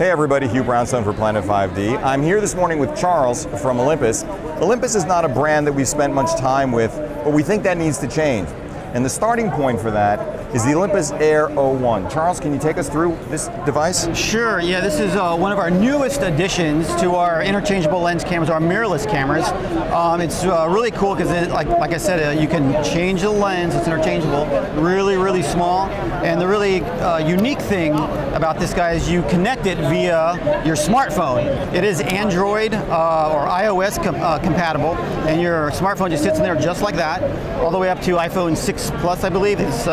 Hey everybody, Hugh Brownstone for Planet 5D. I'm here this morning with Charles from Olympus. Olympus is not a brand that we've spent much time with, but we think that needs to change. And the starting point for that is the Olympus Air 01. Charles, can you take us through this device? Sure, yeah, this is uh, one of our newest additions to our interchangeable lens cameras, our mirrorless cameras. Um, it's uh, really cool because, like, like I said, uh, you can change the lens, it's interchangeable, really, really small. And the really uh, unique thing about this guy is you connect it via your smartphone. It is Android uh, or iOS com uh, compatible, and your smartphone just sits in there just like that, all the way up to iPhone 6 Plus, I believe. It's,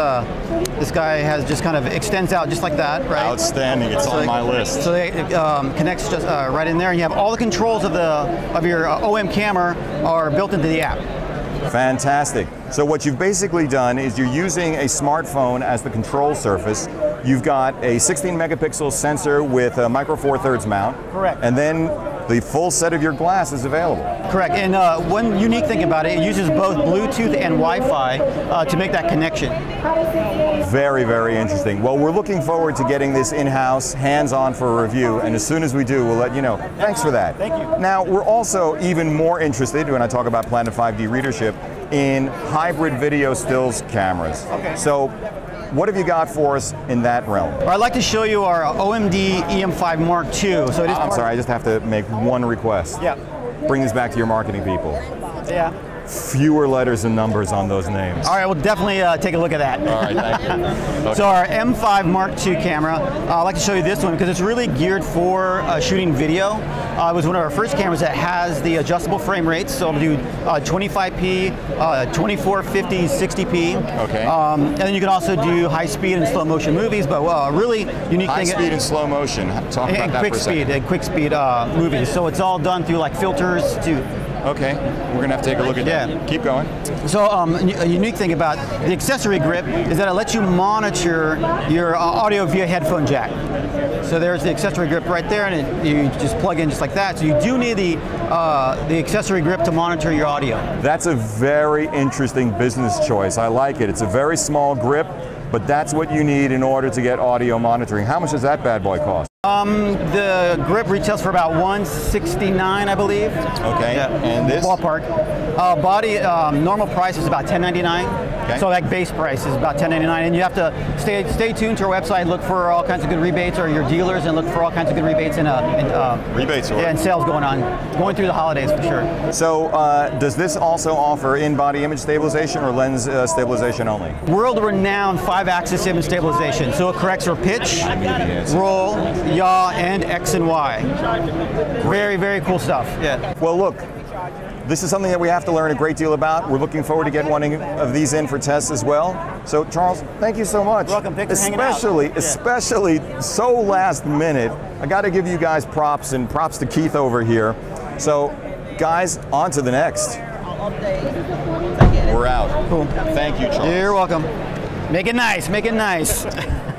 this guy has just kind of extends out just like that, right? Outstanding. It's so on it, my list. So it um, connects just uh, right in there, and you have all the controls of the of your uh, OM camera are built into the app. Fantastic. So what you've basically done is you're using a smartphone as the control surface. You've got a 16 megapixel sensor with a micro four thirds mount. Correct. And then the full set of your glass is available. Correct, and uh, one unique thing about it, it uses both Bluetooth and Wi-Fi uh, to make that connection. Very, very interesting. Well, we're looking forward to getting this in-house, hands-on for a review, and as soon as we do, we'll let you know. Thanks for that. Thank you. Now, we're also even more interested, when I talk about Planet 5D readership, in hybrid video stills cameras. Okay. So what have you got for us in that realm? Well, I'd like to show you our OMD EM5 Mark II. So it is I'm sorry, I just have to make one request. Yeah. Bring this back to your marketing people. Yeah. Fewer letters and numbers on those names. All right, we'll definitely uh, take a look at that. All right, thank you. Okay. So our M5 Mark II camera, uh, I'd like to show you this one because it's really geared for uh, shooting video. Uh, it was one of our first cameras that has the adjustable frame rates, so it'll do 25p, uh, 2450, 60p. Okay. Um, and then you can also do high speed and slow motion movies, but uh, really unique high thing. High speed and slow motion. Talk and, about and that quick for a speed, and quick speed uh, movies. So it's all done through like filters to Okay, we're gonna have to take a look at yeah. that. Keep going. So um, a unique thing about the accessory grip is that it lets you monitor your uh, audio via headphone jack. So there's the accessory grip right there, and it, you just plug in just like that. So you do need the uh, the accessory grip to monitor your audio. That's a very interesting business choice. I like it. It's a very small grip, but that's what you need in order to get audio monitoring. How much does that bad boy cost? Um, the grip retails for about 169, I believe. Okay. Yeah. And this? Ballpark. Uh, body um, normal price is about 10.99. Okay. So that base price is about 10.99, and you have to stay stay tuned to our website, look for all kinds of good rebates, or your dealers, and look for all kinds of good rebates and, uh, and uh, rebates. Yeah, and sales going on, going through the holidays for sure. So uh, does this also offer in-body image stabilization or lens uh, stabilization only? World-renowned five-axis image stabilization. So it corrects for pitch, roll, yaw, and X and Y. Very, very cool stuff. Yeah. Well, look, this is something that we have to learn a great deal about. We're looking forward to getting one of these in for tests as well. So, Charles, thank you so much. You're welcome. Thanks especially, yeah. especially so last minute. I got to give you guys props and props to Keith over here. So, guys, on to the next. We're out. Cool. Thank you, Charles. You're welcome. Make it nice. Make it nice.